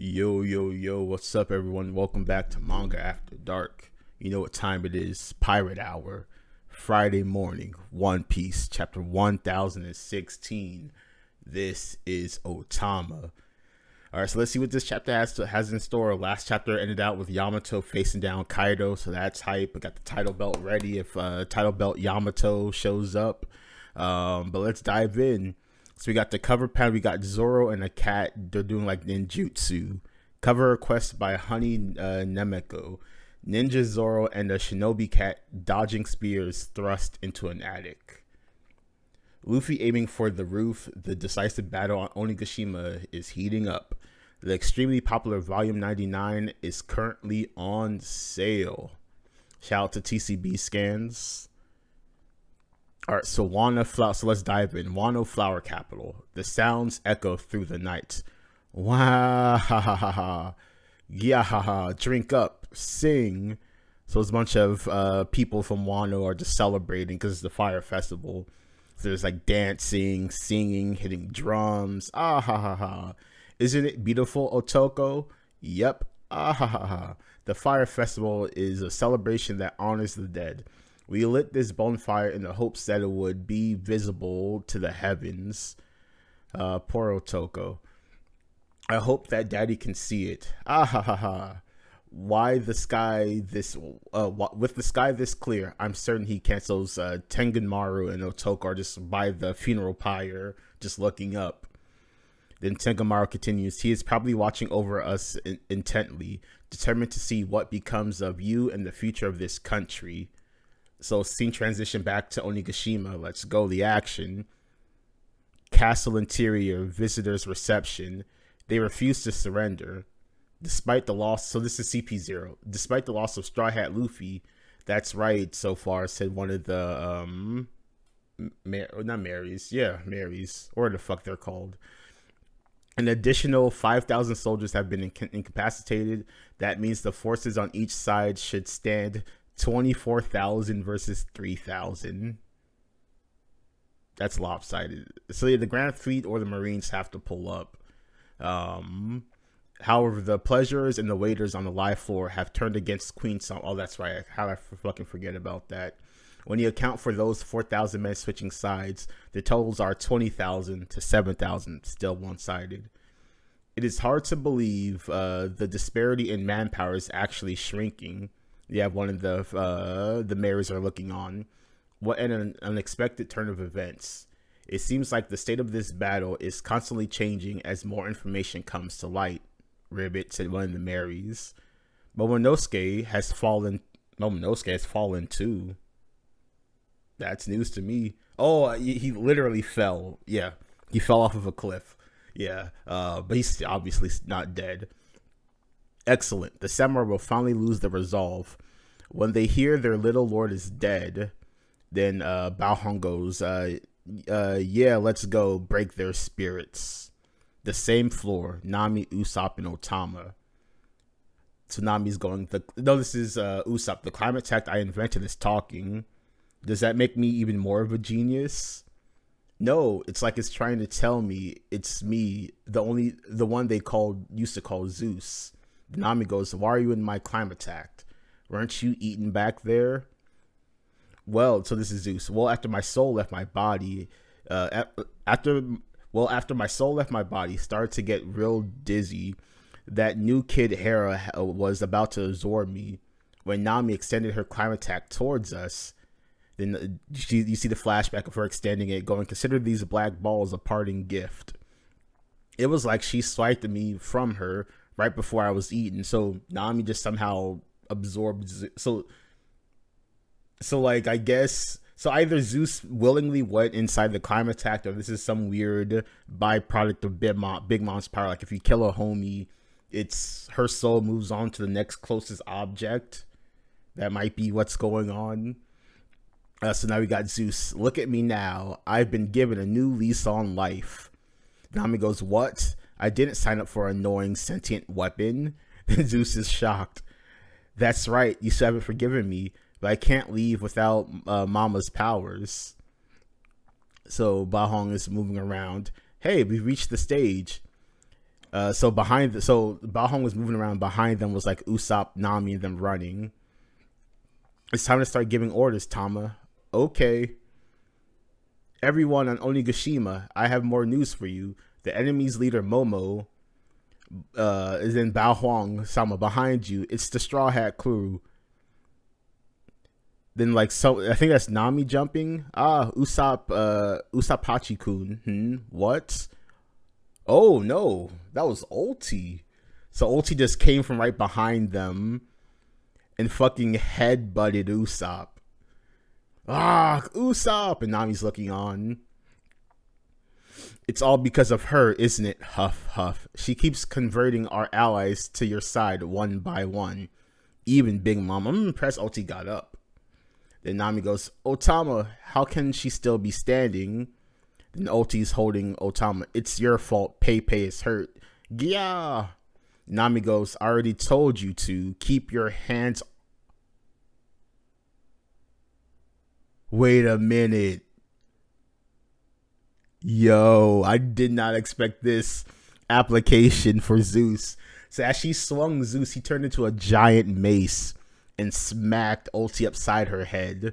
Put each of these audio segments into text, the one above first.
Yo, yo, yo, what's up, everyone? Welcome back to Manga After Dark. You know what time it is Pirate Hour, Friday morning, One Piece, chapter 1016. This is Otama. All right, so let's see what this chapter has to, has in store. Last chapter ended out with Yamato facing down Kaido, so that's hype. I got the title belt ready if uh, title belt Yamato shows up. Um, but let's dive in. So we got the cover panel. We got Zoro and a cat. They're doing like ninjutsu. Cover request by Honey uh, Nemeko. Ninja Zoro and a shinobi cat dodging spears thrust into an attic. Luffy aiming for the roof. The decisive battle on Onigashima is heating up. The extremely popular Volume 99 is currently on sale. Shout out to TCB Scans. All right, so Wano Flower. So let's dive in. Wano Flower Capital. The sounds echo through the night. Wow, ha ha ha ha. Yeah, ha ha. Drink up, sing. So it's a bunch of uh, people from Wano are just celebrating because it's the fire festival. So there's like dancing, singing, hitting drums. Ah ha ha ha. Isn't it beautiful, Otoko? Yep. Ah ha ha ha. The fire festival is a celebration that honors the dead. We lit this bonfire in the hopes that it would be visible to the heavens. Uh, poor Otoko. I hope that daddy can see it. Ah ha ha ha. Why the sky this uh with the sky this clear? I'm certain he cancels uh Tengenmaru and Otoko are just by the funeral pyre, just looking up. Then Tengenmaru continues, he is probably watching over us in intently, determined to see what becomes of you and the future of this country. So scene transition back to Onigashima. Let's go. The action. Castle interior, visitors reception. They refuse to surrender. Despite the loss, so this is CP0. Despite the loss of Straw Hat Luffy, that's right so far, said one of the, um, Mar- not Marys, yeah, Marys, or the fuck they're called. An additional 5,000 soldiers have been inc- incapacitated. That means the forces on each side should stand 24,000 versus 3,000. That's lopsided. So yeah, the Grand Fleet or the Marines have to pull up. Um, however, the pleasurers and the waiters on the live floor have turned against Queen Song. Oh, that's right. How I fucking forget about that? When you account for those 4,000 men switching sides, the totals are 20,000 to 7,000, still one sided. It is hard to believe uh, the disparity in manpower is actually shrinking have one of the uh, the mayors are looking on. What an unexpected turn of events. It seems like the state of this battle is constantly changing as more information comes to light. Ribbit said one of the Marys. Momonosuke has fallen. Momonosuke has fallen too. That's news to me. Oh, he literally fell. Yeah, he fell off of a cliff. Yeah, uh, but he's obviously not dead. Excellent. The samurai will finally lose their resolve. When they hear their little lord is dead, then uh, Bao Huang goes, uh, uh, yeah, let's go break their spirits. The same floor, Nami, Usopp, and Otama. Tsunami's going, the, no, this is uh, Usopp. The Clima-Tact I invented is talking. Does that make me even more of a genius? No, it's like it's trying to tell me it's me, the only, the one they called, used to call Zeus. Nami goes, Why are you in my Clima-Tact? Weren't you eaten back there? Well, so this is Zeus. Well, after my soul left my body, uh, after well, after my soul left my body, started to get real dizzy. That new kid Hera was about to absorb me. When Nami extended her Clima-Tact towards us, then you, you see the flashback of her extending it, going, "Consider these black balls a parting gift." It was like she swiped me from her right before I was eaten. So Nami just somehow absorbed. So, so like I guess so either Zeus willingly went inside the Clima-Tact, or this is some weird byproduct of Big Mom, Big Mom's power. Like if you kill a homie, it's her soul moves on to the next closest object. That might be what's going on. Uh, so now we got Zeus. Look at me now. I've been given a new lease on life. Nami goes, What? I didn't sign up for an annoying sentient weapon. Zeus is shocked. That's right, you still haven't forgiven me, but I can't leave without uh, Mama's powers. So Bao Huang is moving around. Hey, we've reached the stage. Uh, so behind, the, so Bao Huang was moving around. Behind them was like Usopp, Nami, and them running. It's time to start giving orders, Tama. Okay. Everyone on Onigashima, I have more news for you. The enemy's leader, Momo, uh, is in Bao Huang Sama behind you. It's the Straw Hat crew. Then like so, I think that's Nami jumping. Ah, Usopp, uh, Usopp Hachi-kun. Hmm, what? Oh no, that was Ulti. So Ulti just came from right behind them and fucking head butted Usopp. Ah, Usopp, and Nami's looking on. It's all because of her, isn't it? Huff, huff. She keeps converting our allies to your side one by one. Even Big Mom. I'm impressed Ulti got up. Then Nami goes, Otama, how can she still be standing? Then Ulti's holding Otama. It's your fault. Pei Pei is hurt. Yeah. Nami goes, I already told you to keep your hands. Wait a minute. Yo, I did not expect this application for Zeus. So as she swung Zeus, he turned into a giant mace and smacked Ulti upside her head.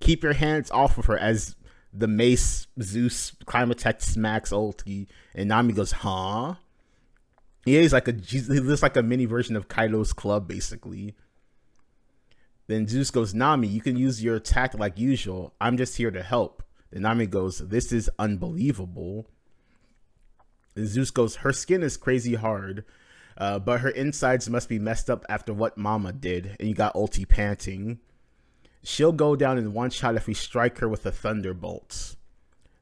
Keep your hands off of her as the mace Zeus Clima-Tact smacks Ulti, and Nami goes, "Huh?" Yeah, he's like a he looks like a mini version of Kaido's club, basically. Then Zeus goes, Nami, you can use your attack like usual. I'm just here to help. Then Nami goes, This is unbelievable. And Zeus goes, Her skin is crazy hard, uh, but her insides must be messed up after what Mama did. And you got Ulti panting. She'll go down in one shot if we strike her with a thunderbolt.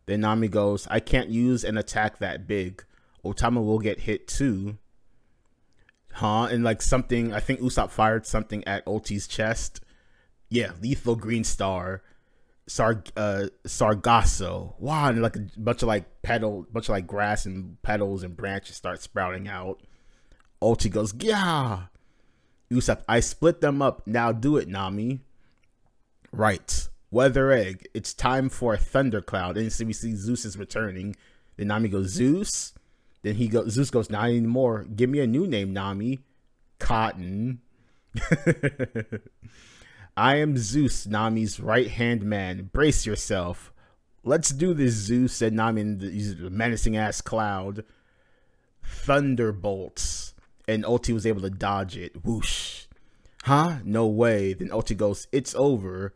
Then Nami goes, I can't use an attack that big. Otama will get hit too. Huh? And like something, I think Usopp fired something at Ulti's chest. Yeah, lethal green star. Sar uh Sargasso. Wow, and like a bunch of like petal bunch of like grass and petals and branches start sprouting out. Ulti goes, yeah. Usopp, I split them up. Now do it, Nami. Right. Weather egg. It's time for a thundercloud. And so we see Zeus is returning. Then Nami goes, Zeus. Then he goes, Zeus goes, not anymore. Give me a new name, Nami. Cotton. I am Zeus, Nami's right hand man. Brace yourself. Let's do this, Zeus, said Nami in the menacing ass cloud. Thunderbolts. And Ulti was able to dodge it. Whoosh. Huh? No way. Then Ulti goes, It's over.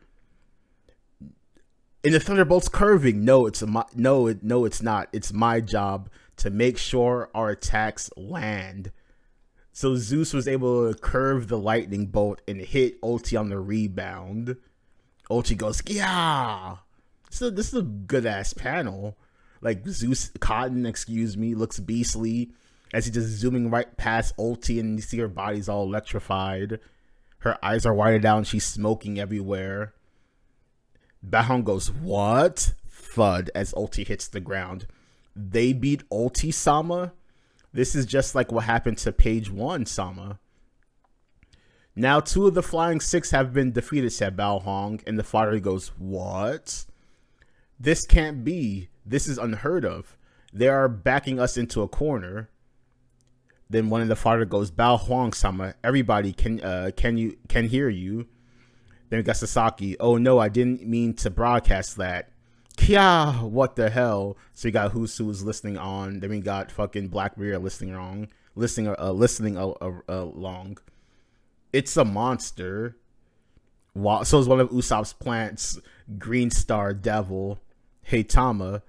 And the Thunderbolt's curving. No, it's a, no, it, no, it's not. It's my job to make sure our attacks land. So Zeus was able to curve the lightning bolt and hit Ulti on the rebound. Ulti goes, yeah. So this is a good ass panel. Like Zeus Cotton, excuse me, looks beastly as he just zooming right past Ulti and you see her body's all electrified. Her eyes are out and she's smoking everywhere. Bao Huang goes, What? Thud as Ulti hits the ground they beat Ulti Sama, this is just like what happened to Page One Sama. Now, two of the Flying Six have been defeated, said Bao Huang, and the father goes, What? This can't be. This is unheard of. They are backing us into a corner. Then one of the father goes, Bao Huang sama, everybody can uh can you can hear you. Then we got Sasaki. Oh no, I didn't mean to broadcast that. Yeah, what the hell? So you got who's who's listening on. Then we got fucking Blackbeard listening wrong, listening uh, listening along. It's a monster. So is one of Usopp's plants, Green Star Devil. Hey Tama,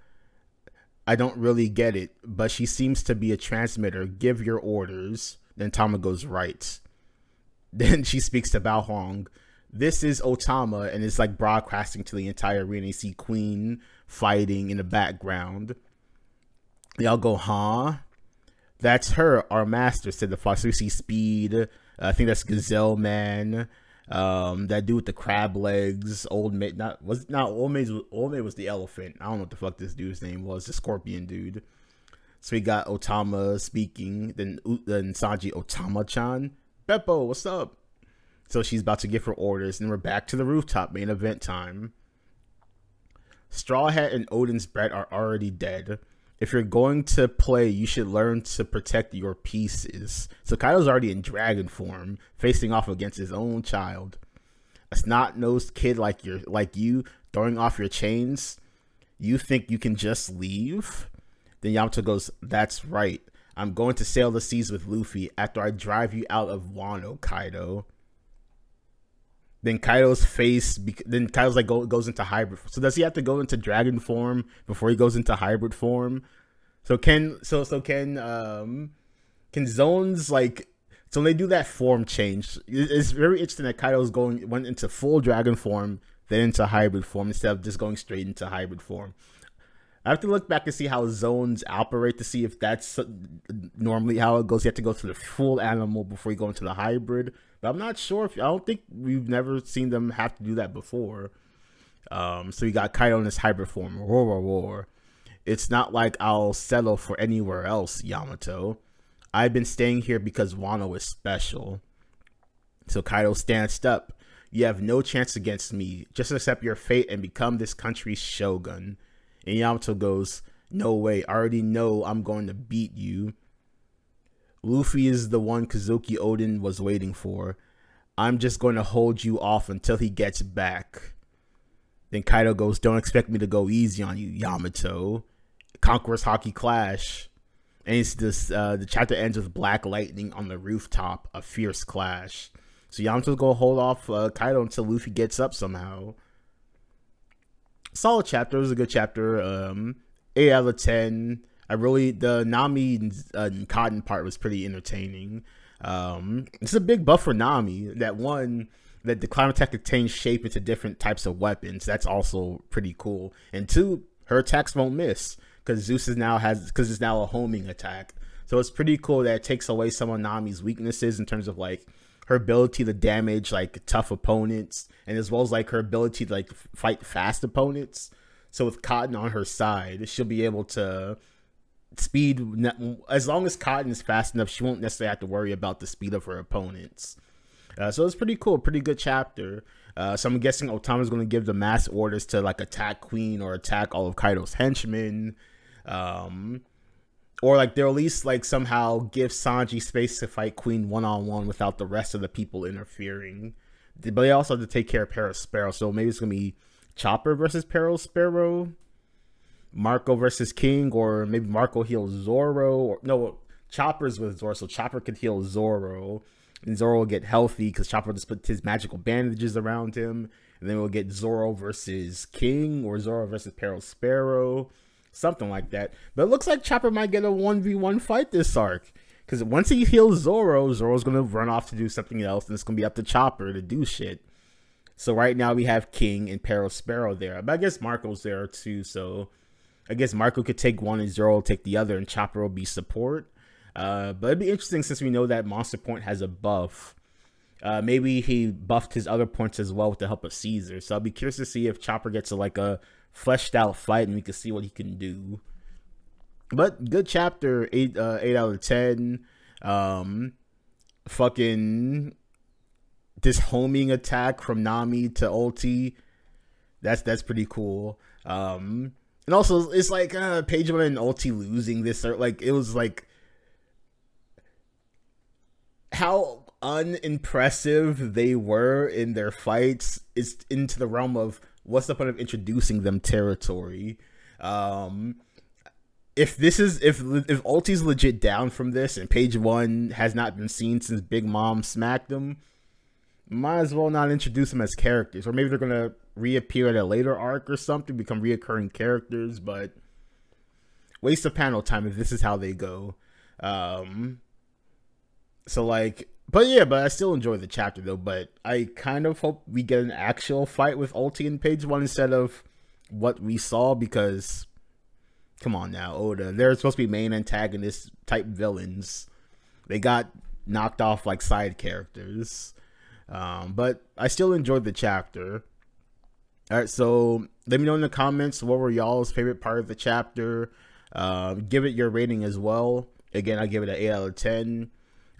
I don't really get it, but she seems to be a transmitter. Give your orders. Then Tama goes right. Then she speaks to Bao Huang this is Otama, and it's like broadcasting to the entire arena. You see Queen fighting in the background. Y'all go, huh? That's her, our master, said the fox. So we see Speed. Uh, I think that's Gazelle Man. Um, that dude with the crab legs. Old mate, not was not old mate. Old mate was the elephant. I don't know what the fuck this dude's name was. The scorpion dude. So we got Otama speaking. Then then Sanji Otama-chan. Bepo, what's up? So she's about to give her orders, and we're back to the rooftop main event time. Straw Hat and Oden's Brett are already dead. if you're going to play, you should learn to protect your pieces. So Kaido's already in dragon form, facing off against his own child. A snot-nosed kid like you like you throwing off your chains. You think you can just leave? Then Yamato goes, "That's right. I'm going to sail the seas with Luffy after I drive you out of Wano, Kaido." Then Kaido's face, then Kaido's like go, goes into hybrid. So does he have to go into dragon form before he goes into hybrid form? So can so so can um can Zoans like so when they do that form change, it's very interesting that Kaido's going went into full dragon form, then into hybrid form instead of just going straight into hybrid form. I have to look back and see how Zoans operate to see if that's normally how it goes. You have to go to the full animal before you go into the hybrid. But I'm not sure if I don't think we've never seen them have to do that before. Um, so you got Kaido in this hybrid form. Roar, roar, roar. It's not like I'll settle for anywhere else, Yamato. I've been staying here because Wano is special. So Kaido stands up. You have no chance against me. Just accept your fate and become this country's shogun. And Yamato goes, No way. I already know I'm going to beat you. Luffy is the one Kozuki Oden was waiting for. I'm just going to hold you off until he gets back. Then Kaido goes, Don't expect me to go easy on you, Yamato. Conqueror's Haki Clash. And it's this uh, the chapter ends with Black Lightning on the rooftop, a fierce clash. So Yamato's gonna hold off uh, Kaido until Luffy gets up somehow. Solid chapter. It was a good chapter. Um, eight out of ten. I really the Nami and, uh, Cotton part was pretty entertaining. Um, it's a big buff for Nami. That one that the climate could change shape into different types of weapons. That's also pretty cool. And two, her attacks won't miss because Zeus is now has because it's now a homing attack. So it's pretty cool that it takes away some of Nami's weaknesses in terms of like her ability to damage like tough opponents and as well as like her ability to like fight fast opponents. So with Cotton on her side, she'll be able to speed as long as Cotton is fast enough, she won't necessarily have to worry about the speed of her opponents. Uh, so it's pretty cool, pretty good chapter. Uh, so I'm guessing Otama's going to give the mass orders to like attack Queen or attack all of Kaido's henchmen, um, or like they'll at least like somehow give Sanji space to fight Queen one on one without the rest of the people interfering. But they also have to take care of Perospero, so maybe it's gonna be Chopper versus Perospero. Marco versus King, or maybe Marco heals Zoro, or no, Chopper's with Zoro, so Chopper could heal Zoro, and Zoro will get healthy because Chopper just put his magical bandages around him, and then we'll get Zoro versus King, or Zoro versus Perospero, something like that. But it looks like Chopper might get a 1v1 fight this arc. Because once he heals Zoro, Zoro's going to run off to do something else, and it's going to be up to Chopper to do shit. So right now we have King and Perospero there. But I guess Marco's there too, so I guess Marco could take one and Zoro will take the other, and Chopper will be support. Uh, but it'd be interesting since we know that Monster Point has a buff. Uh, maybe he buffed his other points as well with the help of Caesar. So I'll be curious to see if Chopper gets a, like a fleshed out fight and we can see what he can do. But good chapter, eight uh, eight out of ten. Um, fucking this homing attack from Nami to Ulti. That's that's pretty cool. Um, and also, it's like uh, One and Ulti losing this. Like it was like how unimpressive they were in their fights. Is into the realm of what's the point of introducing them territory. Um, if this is if if Ulti's legit down from this and Page One has not been seen since Big Mom smacked them, might as well not introduce them as characters. Or maybe they're gonna reappear at a later arc or something, become reoccurring characters, but waste of panel time if this is how they go. Um so like but yeah, but I still enjoy the chapter though, but I kind of hope we get an actual fight with Ulti and Page One instead of what we saw because come on now, Oda. They're supposed to be main antagonist type villains. They got knocked off like side characters. Um, but I still enjoyed the chapter. All right, so let me know in the comments what were y'all's favorite part of the chapter. Uh, give it your rating as well. Again, I give it an 8 out of 10.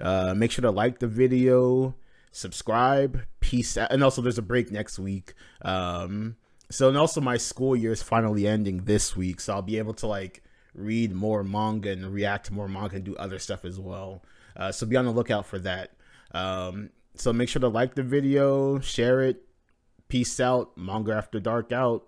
Uh, make sure to like the video, subscribe, peace out. And also, there's a break next week. Um, so, and also, my school year is finally ending this week. So, I'll be able to like read more manga and react to more manga and do other stuff as well. Uh, so be on the lookout for that. Um, so make sure to like the video, share it. Peace out. Manga After Dark out.